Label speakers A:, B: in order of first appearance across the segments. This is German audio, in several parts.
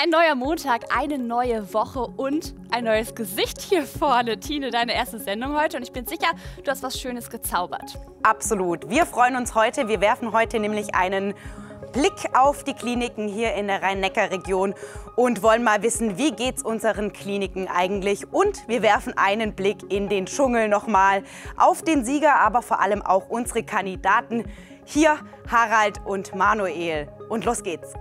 A: Ein neuer Montag, eine neue Woche und ein neues Gesicht hier vorne. Tine, deine erste Sendung heute und ich bin sicher, du hast was Schönes gezaubert.
B: Absolut. Wir freuen uns heute. Wir werfen heute nämlich einen Blick auf die Kliniken hier in der Rhein-Neckar-Region und wollen mal wissen, wie geht es unseren Kliniken eigentlich. Und wir werfen einen Blick in den Dschungel nochmal auf den Sieger, aber vor allem auch unsere Kandidaten. Hier Harald und Manuel. Und los geht's.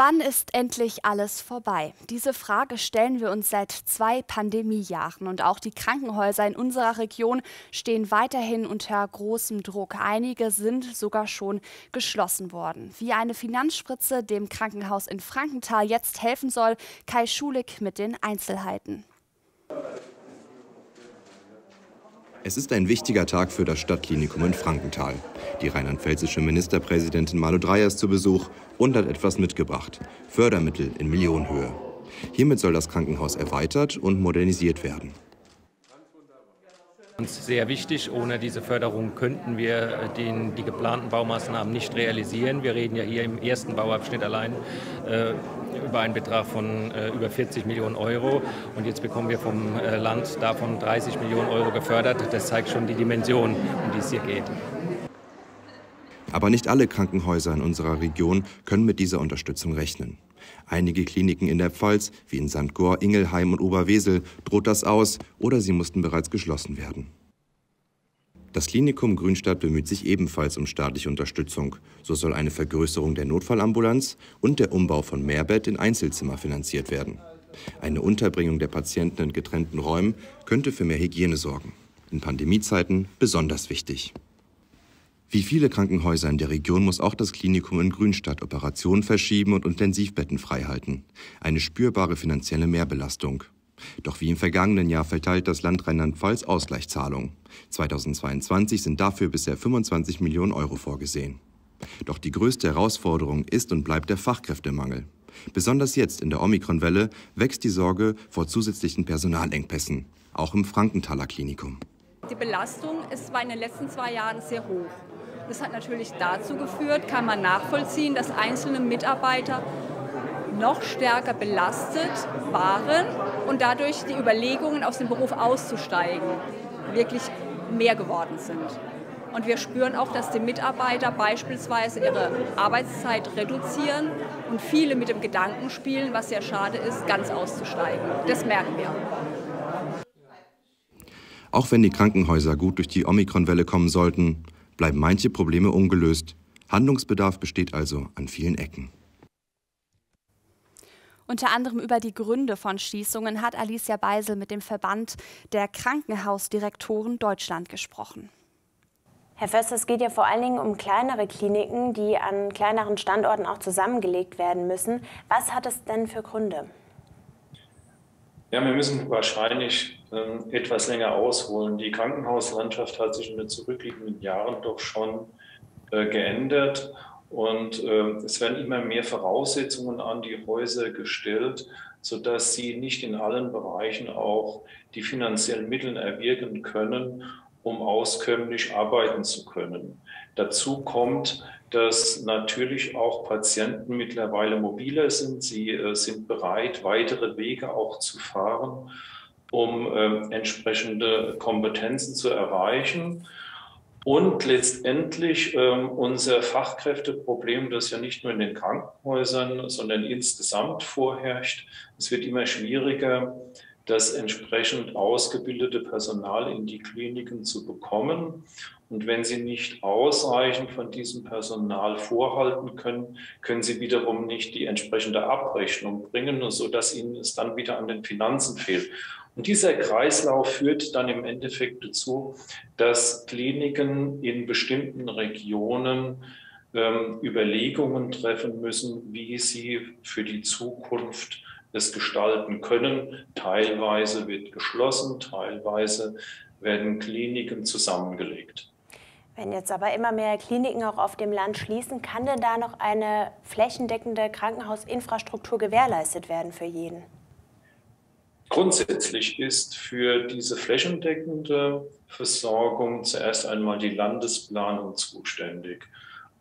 A: Wann ist endlich alles vorbei? Diese Frage stellen wir uns seit zwei Pandemiejahren und auch die Krankenhäuser in unserer Region stehen weiterhin unter großem Druck. Einige sind sogar schon geschlossen worden. Wie eine Finanzspritze dem Krankenhaus in Frankenthal jetzt helfen soll, Kai Schulig mit den Einzelheiten.
C: Es ist ein wichtiger Tag für das Stadtklinikum in Frankenthal. Die rheinland-pfälzische Ministerpräsidentin Malu Dreyer ist zu Besuch und hat etwas mitgebracht. Fördermittel in Millionenhöhe. Hiermit soll das Krankenhaus erweitert und modernisiert werden.
D: Uns sehr wichtig. Ohne diese Förderung könnten wir äh, den, die geplanten Baumaßnahmen nicht realisieren. Wir reden ja hier im ersten Bauabschnitt allein äh, über einen Betrag von äh, über 40 Millionen Euro. Und jetzt bekommen wir vom äh, Land davon 30 Millionen Euro gefördert. Das zeigt schon die Dimension, um die es hier geht.
C: Aber nicht alle Krankenhäuser in unserer Region können mit dieser Unterstützung rechnen. Einige Kliniken in der Pfalz, wie in St. Goar, Ingelheim und Oberwesel, droht das aus oder sie mussten bereits geschlossen werden. Das Klinikum Grünstadt bemüht sich ebenfalls um staatliche Unterstützung. So soll eine Vergrößerung der Notfallambulanz und der Umbau von Mehrbett in Einzelzimmer finanziert werden. Eine Unterbringung der Patienten in getrennten Räumen könnte für mehr Hygiene sorgen. In Pandemiezeiten besonders wichtig. Wie viele Krankenhäuser in der Region muss auch das Klinikum in Grünstadt Operationen verschieben und Intensivbetten freihalten. Eine spürbare finanzielle Mehrbelastung. Doch wie im vergangenen Jahr verteilt das Land Rheinland-Pfalz Ausgleichszahlungen. 2022 sind dafür bisher 25 Millionen Euro vorgesehen. Doch die größte Herausforderung ist und bleibt der Fachkräftemangel. Besonders jetzt in der Omikron-Welle wächst die Sorge vor zusätzlichen Personalengpässen, auch im Frankenthaler Klinikum.
E: Die Belastung ist war in den letzten zwei Jahren sehr hoch. Das hat natürlich dazu geführt, kann man nachvollziehen, dass einzelne Mitarbeiter noch stärker belastet waren und dadurch die Überlegungen, aus dem Beruf auszusteigen, wirklich mehr geworden sind. Und wir spüren auch, dass die Mitarbeiter beispielsweise ihre Arbeitszeit reduzieren und viele mit dem Gedanken spielen, was sehr schade ist, ganz auszusteigen. Das merken wir.
C: Auch wenn die Krankenhäuser gut durch die Omikron-Welle kommen sollten, bleiben manche Probleme ungelöst. Handlungsbedarf besteht also an vielen Ecken.
A: Unter anderem über die Gründe von Schließungen hat Alicia Beisel mit dem Verband der Krankenhausdirektoren Deutschland gesprochen.
F: Herr Förster, es geht ja vor allen Dingen um kleinere Kliniken, die an kleineren Standorten auch zusammengelegt werden müssen. Was hat es denn für Gründe?
G: Ja, wir müssen wahrscheinlich äh, etwas länger ausholen. Die Krankenhauslandschaft hat sich in den zurückliegenden Jahren doch schon äh, geändert und äh, es werden immer mehr Voraussetzungen an die Häuser gestellt, sodass sie nicht in allen Bereichen auch die finanziellen Mittel erwirken können, um auskömmlich arbeiten zu können. Dazu kommt, dass natürlich auch Patienten mittlerweile mobiler sind. Sie äh, sind bereit, weitere Wege auch zu fahren, um äh, entsprechende Kompetenzen zu erreichen. Und letztendlich ähm, unser Fachkräfteproblem, das ja nicht nur in den Krankenhäusern, sondern insgesamt vorherrscht. Es wird immer schwieriger, das entsprechend ausgebildete Personal in die Kliniken zu bekommen. Und wenn Sie nicht ausreichend von diesem Personal vorhalten können, können Sie wiederum nicht die entsprechende Abrechnung bringen, sodass Ihnen es dann wieder an den Finanzen fehlt. Und dieser Kreislauf führt dann im Endeffekt dazu, dass Kliniken in bestimmten Regionen ähm, Überlegungen treffen müssen, wie sie für die Zukunft es gestalten können. Teilweise wird geschlossen, teilweise werden Kliniken zusammengelegt.
F: Wenn jetzt aber immer mehr Kliniken auch auf dem Land schließen, kann denn da noch eine flächendeckende Krankenhausinfrastruktur gewährleistet werden für jeden?
G: Grundsätzlich ist für diese flächendeckende Versorgung zuerst einmal die Landesplanung zuständig.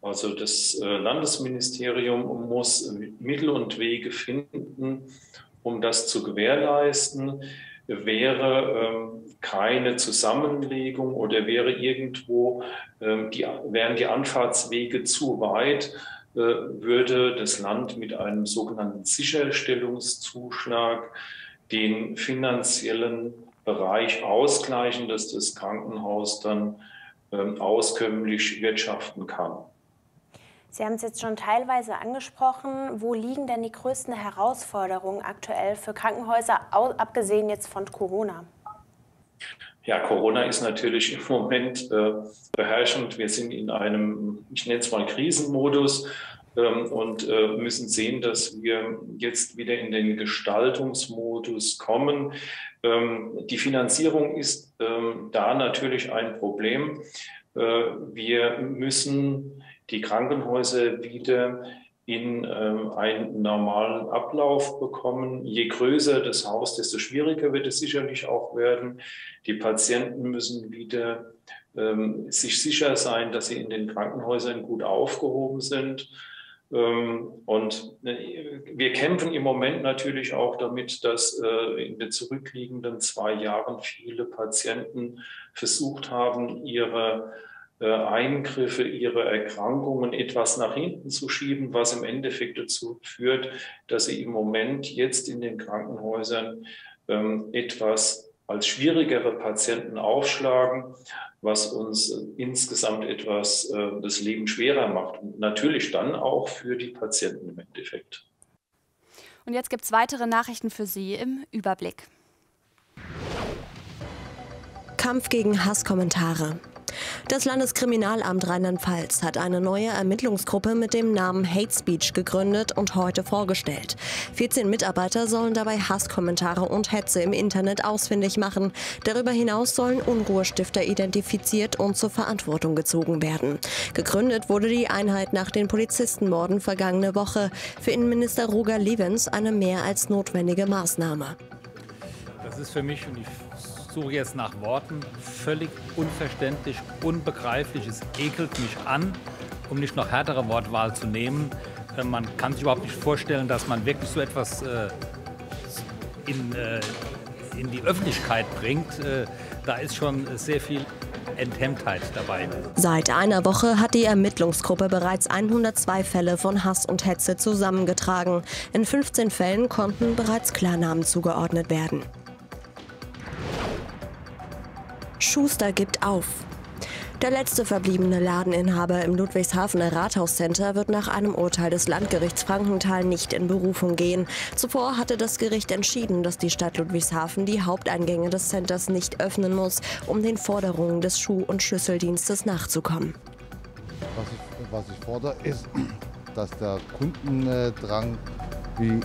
G: Also das äh, Landesministerium muss Mittel und Wege finden, um das zu gewährleisten. Wäre ähm, keine Zusammenlegung oder wäre irgendwo, ähm, die, wären die Anfahrtswege zu weit, äh, würde das Land mit einem sogenannten Sicherstellungszuschlag den finanziellen Bereich ausgleichen, dass das Krankenhaus dann ähm, auskömmlich wirtschaften kann.
F: Sie haben es jetzt schon teilweise angesprochen. Wo liegen denn die größten Herausforderungen aktuell für Krankenhäuser, abgesehen jetzt von Corona?
G: Ja, Corona ist natürlich im Moment äh, beherrschend. Wir sind in einem, ich nenne es mal Krisenmodus ähm, und äh, müssen sehen, dass wir jetzt wieder in den Gestaltungsmodus kommen. Ähm, die Finanzierung ist ähm, da natürlich ein Problem. Äh, wir müssen die Krankenhäuser wieder in ähm, einen normalen Ablauf bekommen. Je größer das Haus, desto schwieriger wird es sicherlich auch werden. Die Patienten müssen wieder ähm, sich sicher sein, dass sie in den Krankenhäusern gut aufgehoben sind. Ähm, und äh, wir kämpfen im Moment natürlich auch damit, dass äh, in den zurückliegenden zwei Jahren viele Patienten versucht haben, ihre Eingriffe, ihre Erkrankungen etwas nach hinten zu schieben, was im Endeffekt dazu führt, dass sie im Moment jetzt in den Krankenhäusern ähm, etwas als schwierigere Patienten aufschlagen, was uns insgesamt etwas äh, das Leben schwerer macht. Und natürlich dann auch für die Patienten im Endeffekt.
A: Und jetzt gibt es weitere Nachrichten für Sie im Überblick.
H: Kampf gegen Hasskommentare. Das Landeskriminalamt Rheinland-Pfalz hat eine neue Ermittlungsgruppe mit dem Namen Hate Speech gegründet und heute vorgestellt. 14 Mitarbeiter sollen dabei Hasskommentare und Hetze im Internet ausfindig machen. Darüber hinaus sollen Unruhestifter identifiziert und zur Verantwortung gezogen werden. Gegründet wurde die Einheit nach den Polizistenmorden vergangene Woche. Für Innenminister Roger Levens eine mehr als notwendige Maßnahme.
I: Das ist für mich, und ich suche jetzt nach Worten, völlig unverständlich, unbegreiflich. Es ekelt mich an, um nicht noch härtere Wortwahl zu nehmen. Äh, man kann sich überhaupt nicht vorstellen, dass man wirklich so etwas äh, in, äh, in die Öffentlichkeit bringt. Da ist schon sehr viel Enthemmtheit dabei.
H: Seit einer Woche hat die Ermittlungsgruppe bereits 102 Fälle von Hass und Hetze zusammengetragen. In 15 Fällen konnten bereits Klarnamen zugeordnet werden. Schuster gibt auf. Der letzte verbliebene Ladeninhaber im Ludwigshafener Rathauscenter wird nach einem Urteil des Landgerichts Frankenthal nicht in Berufung gehen. Zuvor hatte das Gericht entschieden, dass die Stadt Ludwigshafen die Haupteingänge des Centers nicht öffnen muss, um den Forderungen des Schuh- und Schlüsseldienstes nachzukommen.
J: Was ich, was ich fordere, ist, dass der Kundendrang wie,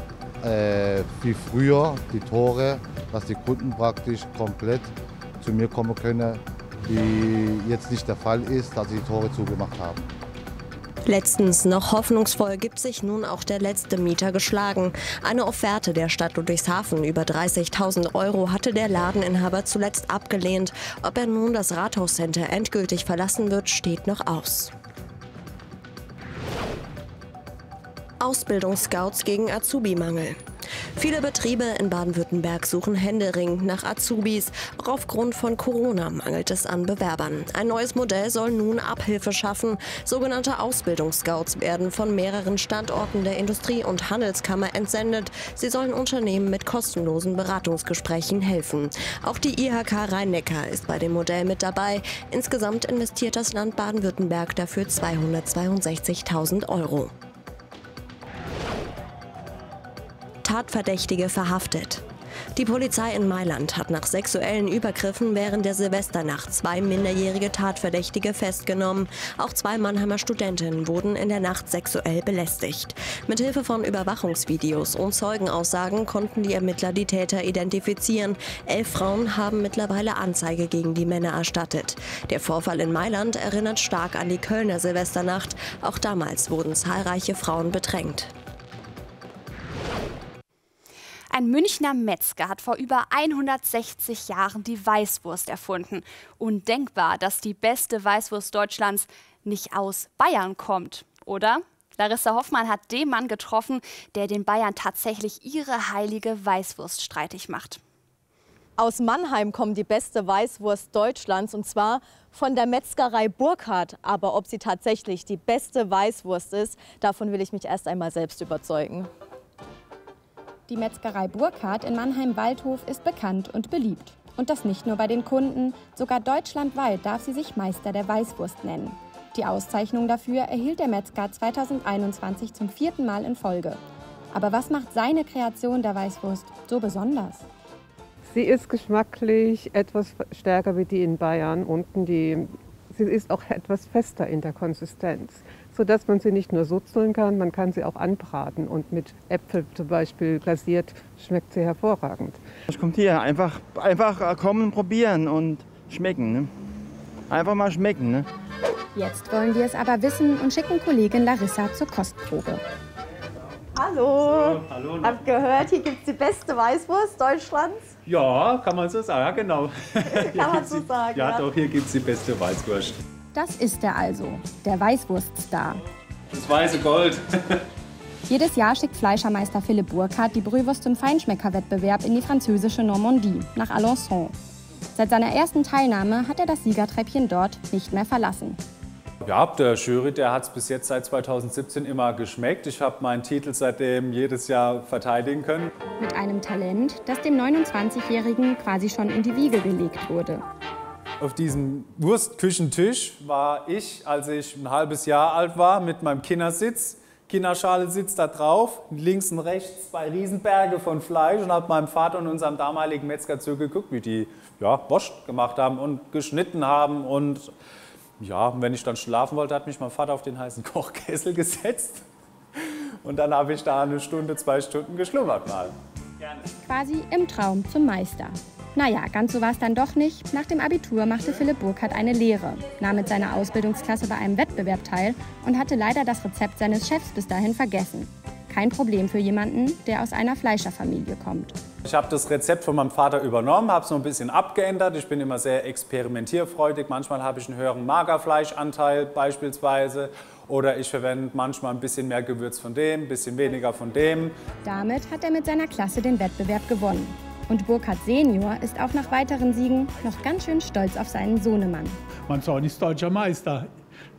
J: äh, wie früher, die Tore, dass die Kunden praktisch komplett zu mir kommen können, wie jetzt nicht der Fall ist, dass sie die Tore zugemacht haben.
H: Letztens noch hoffnungsvoll gibt sich nun auch der letzte Mieter geschlagen. Eine Offerte der Stadt Ludwigshafen über 30.000 Euro hatte der Ladeninhaber zuletzt abgelehnt. Ob er nun das Rathauscenter endgültig verlassen wird, steht noch aus. Ausbildungsscouts gegen Azubi-Mangel. Viele Betriebe in Baden-Württemberg suchen händeringend nach Azubis. Auch aufgrund von Corona mangelt es an Bewerbern. Ein neues Modell soll nun Abhilfe schaffen. Sogenannte Ausbildungsscouts werden von mehreren Standorten der Industrie- und Handelskammer entsendet. Sie sollen Unternehmen mit kostenlosen Beratungsgesprächen helfen. Auch die IHK Rhein-Neckar ist bei dem Modell mit dabei. Insgesamt investiert das Land Baden-Württemberg dafür 262.000 Euro. Tatverdächtige verhaftet. Die Polizei in Mailand hat nach sexuellen Übergriffen während der Silvesternacht zwei minderjährige Tatverdächtige festgenommen. Auch zwei Mannheimer Studentinnen wurden in der Nacht sexuell belästigt. Mithilfe von Überwachungsvideos und Zeugenaussagen konnten die Ermittler die Täter identifizieren. Elf Frauen haben mittlerweile Anzeige gegen die Männer erstattet. Der Vorfall in Mailand erinnert stark an die Kölner Silvesternacht. Auch damals wurden zahlreiche Frauen bedrängt.
A: Ein Münchner Metzger hat vor über 160 Jahren die Weißwurst erfunden. Undenkbar, dass die beste Weißwurst Deutschlands nicht aus Bayern kommt, oder? Larissa Hoffmann hat den Mann getroffen, der den Bayern tatsächlich ihre heilige Weißwurst streitig macht.
K: Aus Mannheim kommt die beste Weißwurst Deutschlands und zwar von der Metzgerei Burkhardt. Aber ob sie tatsächlich die beste Weißwurst ist, davon will ich mich erst einmal selbst überzeugen.
L: Die Metzgerei Burkhardt in Mannheim-Waldhof ist bekannt und beliebt. Und das nicht nur bei den Kunden, sogar deutschlandweit darf sie sich Meister der Weißwurst nennen. Die Auszeichnung dafür erhielt der Metzger 2021 zum vierten Mal in Folge. Aber was macht seine Kreation der Weißwurst so besonders?
M: Sie ist geschmacklich etwas stärker wie die in Bayern unten. Die, sie ist auch etwas fester in der Konsistenz, sodass man sie nicht nur sutzeln kann, man kann sie auch anbraten. Und mit Äpfel zum Beispiel glasiert schmeckt sie hervorragend.
B: Ich komme hier einfach, einfach kommen, probieren und schmecken. Ne? Einfach mal schmecken. Ne?
L: Jetzt wollen wir es aber wissen und schicken Kollegin Larissa zur Kostprobe.
K: Hallo. So, hallo Hab gehört, hier gibt es die beste Weißwurst Deutschlands.
C: Ja, kann man so sagen, genau.
K: kann man so sagen.
C: Ja, ja. doch, hier gibt es die beste Weißwurst.
L: Das ist er also, der Weißwurststar.
C: Das weiße Gold.
L: Jedes Jahr schickt Fleischermeister Philipp Burkhardt die Brühwurst zum Feinschmeckerwettbewerb in die französische Normandie, nach Alençon. Seit seiner ersten Teilnahme hat er das Siegertreppchen dort nicht mehr verlassen.
C: Ja, der Jury, der hat es bis jetzt seit 2017 immer geschmeckt. Ich habe meinen Titel seitdem jedes Jahr verteidigen können.
L: Mit einem Talent, das dem 29-Jährigen quasi schon in die Wiege gelegt wurde.
C: Auf diesem Wurstküchentisch war ich, als ich ein halbes Jahr alt war, mit meinem Kindersitz. Kinderschale sitzt da drauf, links und rechts zwei Riesenberge von Fleisch und habe meinem Vater und unserem damaligen Metzger zugeguckt, wie die ja, Wurst gemacht haben und geschnitten haben und ja, wenn ich dann schlafen wollte, hat mich mein Vater auf den heißen Kochkessel gesetzt. Und dann habe ich da eine Stunde, zwei Stunden geschlummert mal.
L: Gerne. Quasi im Traum zum Meister. Naja, ganz so war es dann doch nicht. Nach dem Abitur machte Philipp Burkhardt eine Lehre, nahm mit seiner Ausbildungsklasse bei einem Wettbewerb teil und hatte leider das Rezept seines Chefs bis dahin vergessen. Kein Problem für jemanden, der aus einer Fleischerfamilie kommt.
C: Ich habe das Rezept von meinem Vater übernommen, habe es noch ein bisschen abgeändert. Ich bin immer sehr experimentierfreudig. Manchmal habe ich einen höheren Magerfleischanteil beispielsweise. Oder ich verwende manchmal ein bisschen mehr Gewürz von dem, ein bisschen weniger von dem.
L: Damit hat er mit seiner Klasse den Wettbewerb gewonnen. Und Burkhard Senior ist auch nach weiteren Siegen noch ganz schön stolz auf seinen Sohnemann.
N: Mein Sohn ist deutscher Meister.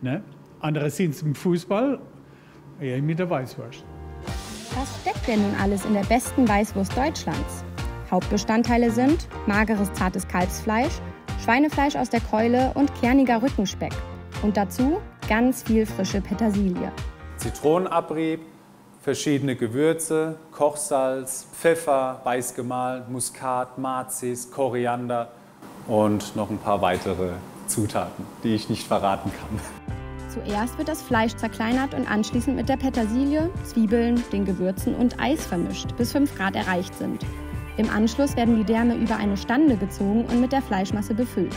N: Ne? Andere sind es im Fußball, eher mit der Weißwurst.
L: Was steckt denn nun alles in der besten Weißwurst Deutschlands? Hauptbestandteile sind mageres zartes Kalbsfleisch, Schweinefleisch aus der Keule und kerniger Rückenspeck. Und dazu ganz viel frische Petersilie.
C: Zitronenabrieb, verschiedene Gewürze, Kochsalz, Pfeffer, weißgemahlen, Muskat, Mazis, Koriander und noch ein paar weitere Zutaten, die ich nicht verraten kann.
L: Zuerst wird das Fleisch zerkleinert und anschließend mit der Petersilie, Zwiebeln, den Gewürzen und Eis vermischt, bis 5 Grad erreicht sind. Im Anschluss werden die Därme über eine Stande gezogen und mit der Fleischmasse befüllt.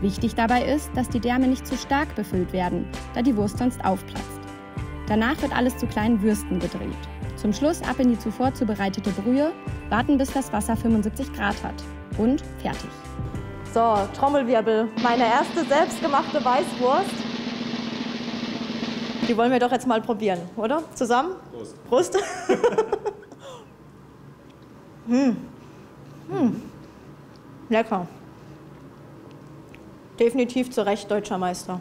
L: Wichtig dabei ist, dass die Därme nicht zu stark befüllt werden, da die Wurst sonst aufplatzt. Danach wird alles zu kleinen Würsten gedreht. Zum Schluss ab in die zuvor zubereitete Brühe, warten bis das Wasser 75 Grad hat. Und fertig.
K: So, Trommelwirbel. Meine erste selbstgemachte Weißwurst die wollen wir doch jetzt mal probieren, oder? Zusammen? Prost. Prost. hm. Hm. Lecker. Definitiv zu Recht deutscher Meister.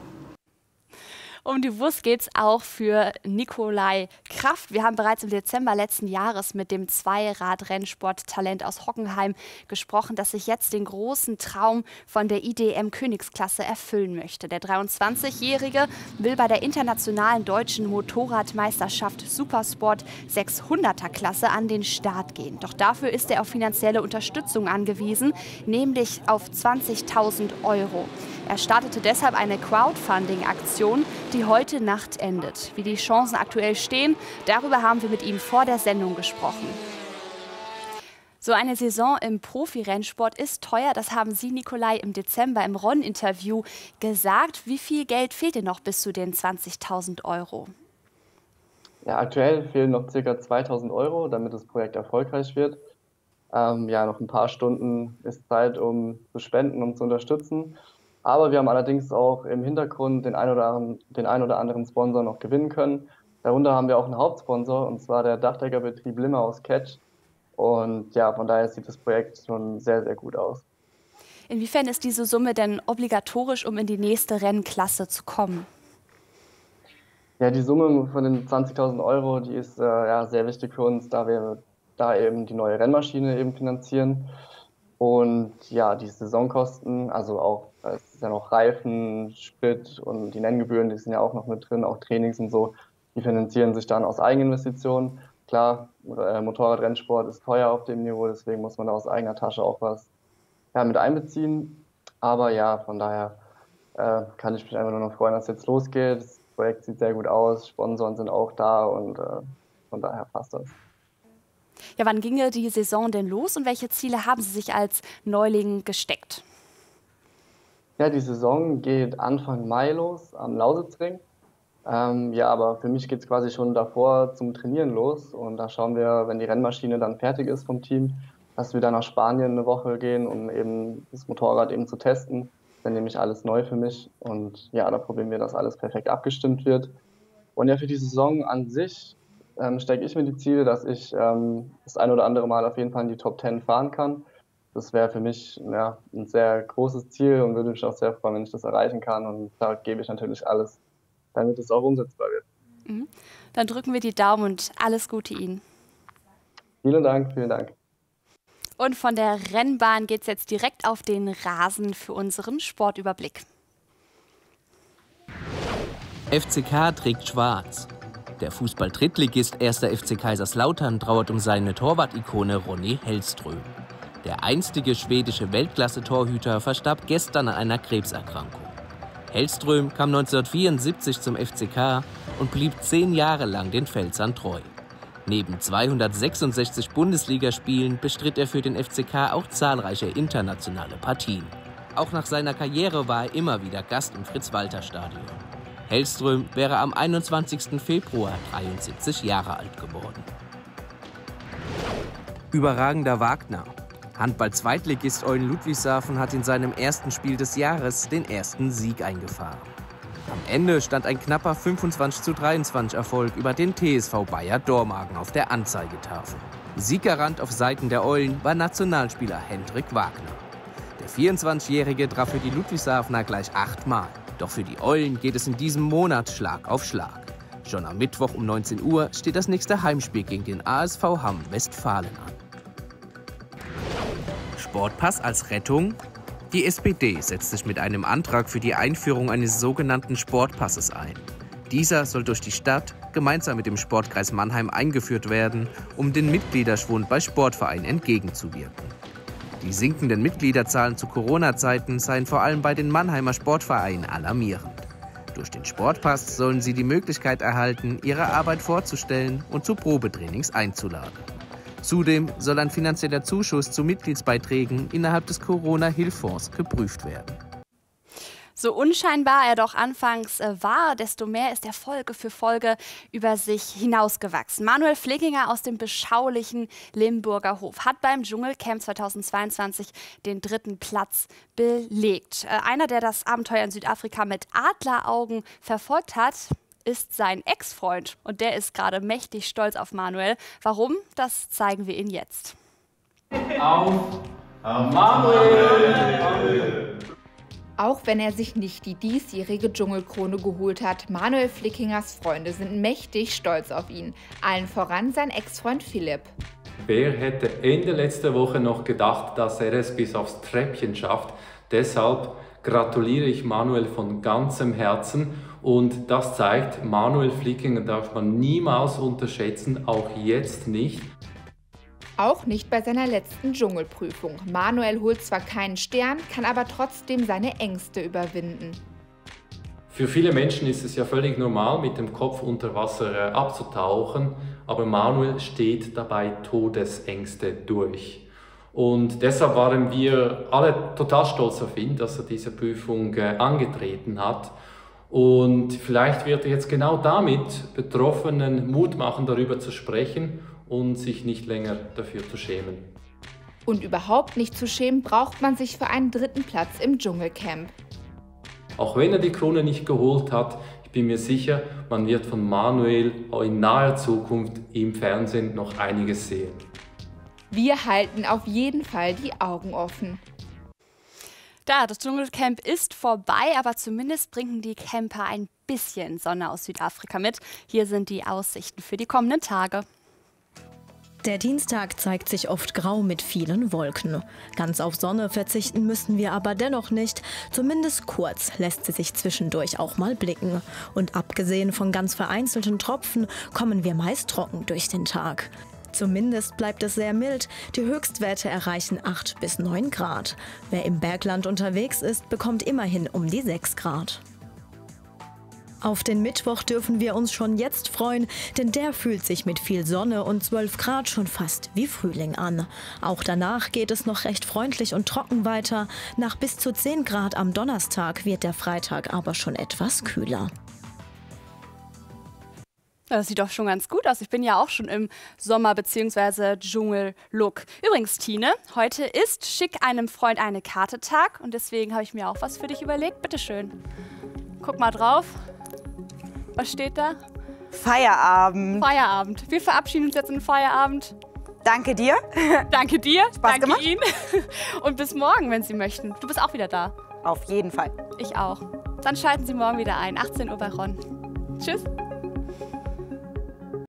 A: Um die Wurst geht es auch für Nikolai Kraft. Wir haben bereits im Dezember letzten Jahres mit dem Zweirad-Rennsport-Talent aus Hockenheim gesprochen, das sich jetzt den großen Traum von der IDM Königsklasse erfüllen möchte. Der 23-Jährige will bei der internationalen deutschen Motorradmeisterschaft Supersport 600er Klasse an den Start gehen. Doch dafür ist er auf finanzielle Unterstützung angewiesen, nämlich auf 20.000 Euro. Er startete deshalb eine Crowdfunding-Aktion, die heute Nacht endet. Wie die Chancen aktuell stehen, darüber haben wir mit ihm vor der Sendung gesprochen. So eine Saison im Profirennsport ist teuer, das haben Sie, Nikolai, im Dezember im Ron-Interview gesagt. Wie viel Geld fehlt denn noch bis zu den 20.000 Euro?
O: Ja, aktuell fehlen noch ca. 2.000 Euro, damit das Projekt erfolgreich wird. Ähm, ja, noch ein paar Stunden ist Zeit, um zu spenden, um zu unterstützen. Aber wir haben allerdings auch im Hintergrund den ein oder anderen, den ein oder anderen Sponsor noch gewinnen können. Darunter haben wir auch einen Hauptsponsor, und zwar der Dachdeckerbetrieb Limmer aus Catch. Und ja, von daher sieht das Projekt schon sehr, sehr gut aus.
A: Inwiefern ist diese Summe denn obligatorisch, um in die nächste Rennklasse zu kommen?
O: Ja, die Summe von den 20.000 Euro, die ist äh, ja, sehr wichtig für uns, da wir da eben die neue Rennmaschine eben finanzieren. Und ja, die Saisonkosten, also auch, es ist ja noch Reifen, Sprit und die Nenngebühren, die sind ja auch noch mit drin, auch Trainings und so, die finanzieren sich dann aus Eigeninvestitionen. Klar, äh, Motorradrennsport ist teuer auf dem Niveau, deswegen muss man da aus eigener Tasche auch was ja, mit einbeziehen. Aber ja, von daher äh, kann ich mich einfach nur noch freuen, dass es jetzt losgeht. Das Projekt sieht sehr gut aus, Sponsoren sind auch da und äh, von daher passt das.
A: Ja, wann ginge die Saison denn los und welche Ziele haben Sie sich als Neuling gesteckt?
O: Ja, die Saison geht Anfang Mai los am Lausitzring. Ähm, ja, aber für mich geht es quasi schon davor zum Trainieren los. Und da schauen wir, wenn die Rennmaschine dann fertig ist vom Team, dass wir dann nach Spanien eine Woche gehen, um eben das Motorrad eben zu testen. Dann nehme ich alles neu für mich. Und ja, da probieren wir, dass alles perfekt abgestimmt wird. Und ja, für die Saison an sich ähm, stecke ich mir die Ziele, dass ich ähm, das ein oder andere Mal auf jeden Fall in die Top 10 fahren kann. Das wäre für mich ja, ein sehr großes Ziel und würde mich auch sehr freuen, wenn ich das erreichen kann. Und da gebe ich natürlich alles, damit es auch umsetzbar wird.
A: Mhm. Dann drücken wir die Daumen und alles Gute Ihnen.
O: Vielen Dank, vielen Dank.
A: Und von der Rennbahn geht es jetzt direkt auf den Rasen für unseren Sportüberblick.
P: FCK trägt schwarz. Der Fußball-Drittligist 1. FC Kaiserslautern trauert um seine Torwart-Ikone Ronny Hellström. Der einstige schwedische Weltklasse-Torhüter verstarb gestern an einer Krebserkrankung. Hellström kam 1974 zum FCK und blieb zehn Jahre lang den Pfälzern treu. Neben 266 Bundesligaspielen bestritt er für den FCK auch zahlreiche internationale Partien. Auch nach seiner Karriere war er immer wieder Gast im Fritz-Walter-Stadion. Hellström wäre am 21. Februar 73 Jahre alt geworden. Überragender Wagner. Handball-Zweitligist Eulen Ludwigshafen hat in seinem ersten Spiel des Jahres den ersten Sieg eingefahren. Am Ende stand ein knapper 25 zu 23 Erfolg über den TSV Bayer Dormagen auf der Anzeigetafel. Sieggarant auf Seiten der Eulen war Nationalspieler Hendrik Wagner. Der 24-Jährige traf für die Ludwigshafener gleich achtmal. Doch für die Eulen geht es in diesem Monat Schlag auf Schlag. Schon am Mittwoch um 19 Uhr steht das nächste Heimspiel gegen den ASV Hamm Westfalen an. Sportpass als Rettung? Die SPD setzt sich mit einem Antrag für die Einführung eines sogenannten Sportpasses ein. Dieser soll durch die Stadt gemeinsam mit dem Sportkreis Mannheim eingeführt werden, um den Mitgliederschwund bei Sportvereinen entgegenzuwirken. Die sinkenden Mitgliederzahlen zu Corona-Zeiten seien vor allem bei den Mannheimer Sportvereinen alarmierend. Durch den Sportpass sollen sie die Möglichkeit erhalten, ihre Arbeit vorzustellen und zu Probetrainings einzuladen. Zudem soll ein finanzieller Zuschuss zu Mitgliedsbeiträgen innerhalb des Corona-Hilffonds geprüft werden.
A: So unscheinbar er doch anfangs äh, war, desto mehr ist er Folge für Folge über sich hinausgewachsen. Manuel Fleginger aus dem beschaulichen Limburger Hof hat beim Dschungelcamp 2022 den dritten Platz belegt. Äh, einer, der das Abenteuer in Südafrika mit Adleraugen verfolgt hat, ist sein Ex-Freund und der ist gerade mächtig stolz auf Manuel. Warum? Das zeigen wir Ihnen jetzt.
Q: Auf Manuel!
R: Auch wenn er sich nicht die diesjährige Dschungelkrone geholt hat, Manuel Flickingers Freunde sind mächtig stolz auf ihn. Allen voran sein Ex-Freund Philipp.
Q: Wer hätte Ende letzter Woche noch gedacht, dass er es bis aufs Treppchen schafft? Deshalb gratuliere ich Manuel von ganzem Herzen und das zeigt, Manuel Flickinger darf man niemals unterschätzen, auch jetzt nicht.
R: Auch nicht bei seiner letzten Dschungelprüfung. Manuel holt zwar keinen Stern, kann aber trotzdem seine Ängste überwinden.
Q: Für viele Menschen ist es ja völlig normal, mit dem Kopf unter Wasser äh, abzutauchen, aber Manuel steht dabei Todesängste durch. Und deshalb waren wir alle total stolz auf ihn, dass er diese Prüfung äh, angetreten hat. Und vielleicht wird er jetzt genau damit Betroffenen Mut machen, darüber zu sprechen und sich nicht länger dafür zu schämen.
R: Und überhaupt nicht zu schämen braucht man sich für einen dritten Platz im Dschungelcamp.
Q: Auch wenn er die Krone nicht geholt hat, ich bin mir sicher, man wird von Manuel in naher Zukunft im Fernsehen noch einiges sehen.
R: Wir halten auf jeden Fall die Augen offen.
A: Da, das Dschungelcamp ist vorbei, aber zumindest bringen die Camper ein bisschen Sonne aus Südafrika mit. Hier sind die Aussichten für die kommenden Tage.
S: Der Dienstag zeigt sich oft grau mit vielen Wolken. Ganz auf Sonne verzichten müssen wir aber dennoch nicht. Zumindest kurz lässt sie sich zwischendurch auch mal blicken. Und abgesehen von ganz vereinzelten Tropfen kommen wir meist trocken durch den Tag. Zumindest bleibt es sehr mild. Die Höchstwerte erreichen 8 bis 9 Grad. Wer im Bergland unterwegs ist, bekommt immerhin um die 6 Grad. Auf den Mittwoch dürfen wir uns schon jetzt freuen, denn der fühlt sich mit viel Sonne und 12 Grad schon fast wie Frühling an. Auch danach geht es noch recht freundlich und trocken weiter. Nach bis zu 10 Grad am Donnerstag wird der Freitag aber schon etwas kühler.
A: Das sieht doch schon ganz gut aus. Ich bin ja auch schon im Sommer- bzw. Dschungel-Look. Übrigens, Tine, heute ist Schick einem Freund eine Karte Tag und deswegen habe ich mir auch was für dich überlegt. Bitteschön. Guck mal drauf. Was steht da?
B: Feierabend.
A: Feierabend. Wir verabschieden uns jetzt in den Feierabend.
B: Danke dir.
A: Danke dir.
B: Spaß
A: Danke
B: gemacht.
A: Ihnen. Und bis morgen, wenn Sie möchten. Du bist auch wieder da.
B: Auf jeden Fall.
A: Ich auch. Dann schalten Sie morgen wieder ein. 18 Uhr bei Ron. Tschüss.